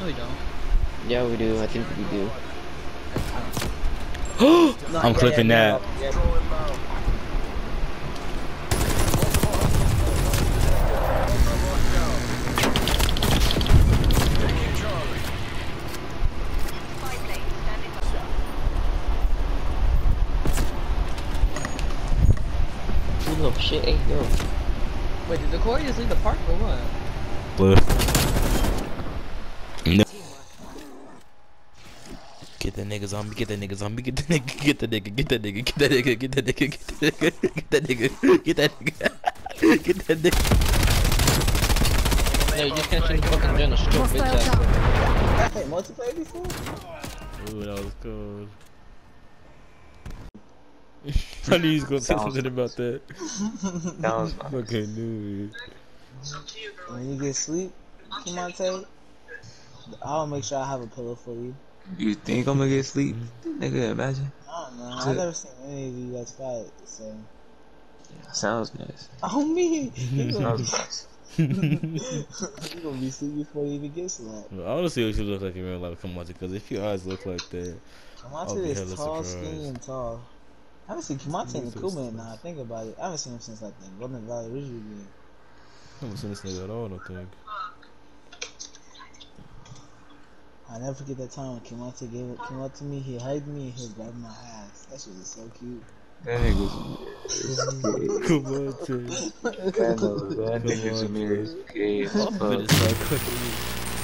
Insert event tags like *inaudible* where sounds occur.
No, we don't. Yeah, we do. I think we do. *gasps* I'm clipping that. You little shit, hey, yo. Wait, did the Corey just leave the park or what? Blue. Get the niggas on me, get the niggas on me, get the nigga, get the nigga, get the nigga, get the nigga, get the nigga, get the nigga, get that nigga, get that nigga, get that nigga. No, you just can't shoot the fucking gun, shoot your bitch ass. Hey, multiplayer before? Ooh, that was cool. I knew he was gonna say something about that. Sounds Fucking knew it. When you get sleep, Kimante, I'll make sure I have a pillow for you. You think I'm gonna get sleep? Nigga, imagine. I don't know. I've never seen any of you guys fight, so. Yeah, Sounds nice. Oh, me! You *laughs* gonna, Sounds *laughs* nice. you gonna be sleep before you even get slapped. I wanna see what you look like in real life, Kamate, because if your eyes look like that, I'll Kimante be is tall, surprised. skinny, and tall. I haven't seen Kimante in a so cool minute now. I think about it. I haven't seen him since like the Golden Valley Original game. I haven't seen this nigga at all, I don't think. I never forget that time when Kimante gave it, came up to me, he hugged me, and he grabbed my ass. That shit was so cute. That nigga's. Kamate. that nigga's Come on, weird. Okay,